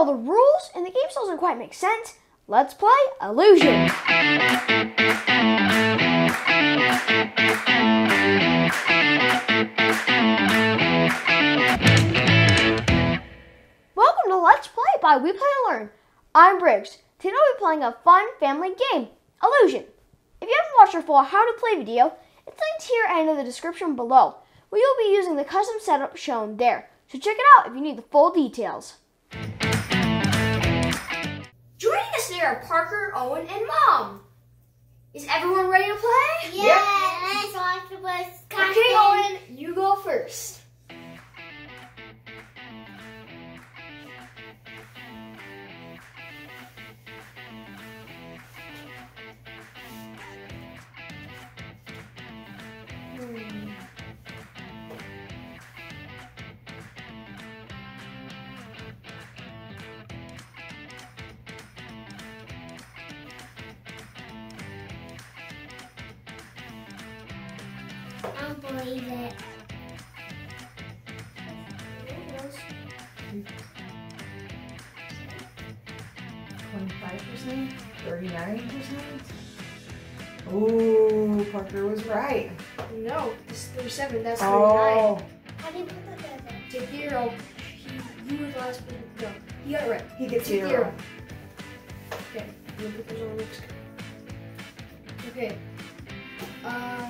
all the rules and the game still doesn't quite make sense, let's play Illusion. Welcome to Let's Play by We Play 2 Learn. I'm Briggs. Today we'll be playing a fun family game, Illusion. If you haven't watched our full how to play video, it's linked here and in the description below, where you'll be using the custom setup shown there. So check it out if you need the full details. Joining us today are Parker, Owen, and Mom. Is everyone ready to play? Yes, octopus. Okay, Owen, you go first. I don't believe it. Twenty-five percent, thirty-nine percent. Ooh, Parker was right. No, this is 37. That's Oh, How do you put that there? To zero. He, you were the last one to go. You got it right. he gets To zero. zero. Okay, I'm gonna put those on next. Okay. Uh,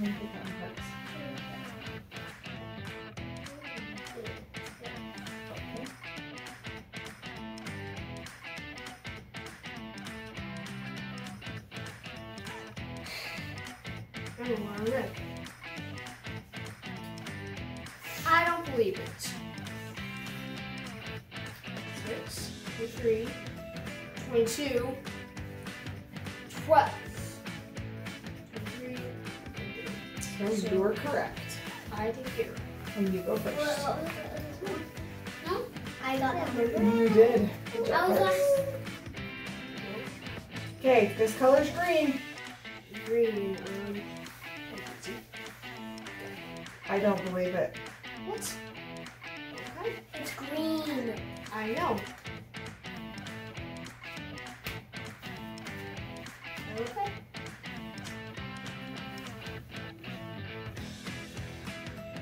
Oh, I don't believe it. Six, three, 22, 12. So you are correct. I think zero. And you go first. what? This one? No? I got that. You did. I was last. Okay, this color's green. Green. Um, I don't believe it. what? Okay. It's green. I know.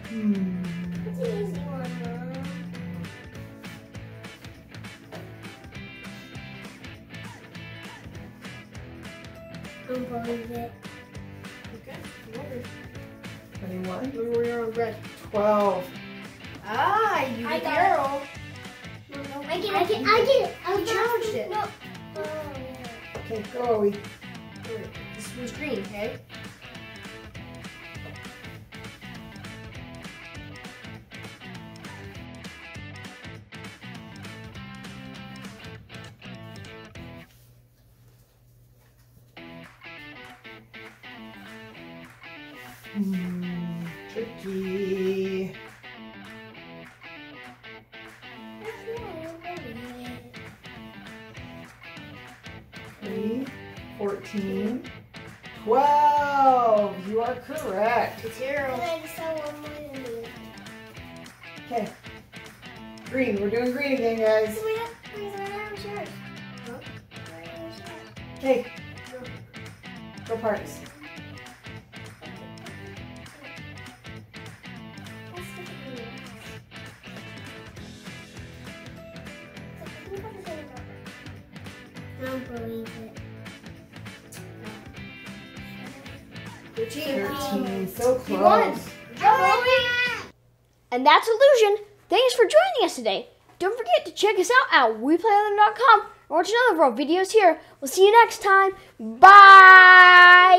Hmm. It's an easy one, Mom. Don't believe it. Okay. Remember, 21. we are on red. 12. Ah, you I got zero. I get it. I get it. I get it. I challenged it. No. Oh, yeah. Okay, go. This one's green, okay? Hmm. Tricky. Three, 14, 12. You are correct. It's zero. Okay. Green. We're doing green again, guys. Okay. Go parts. don't believe it. Thirteen. 13. So close. And that's Illusion. Thanks for joining us today. Don't forget to check us out at WePlay2Learn.com and watch another of our videos here. We'll see you next time. Bye!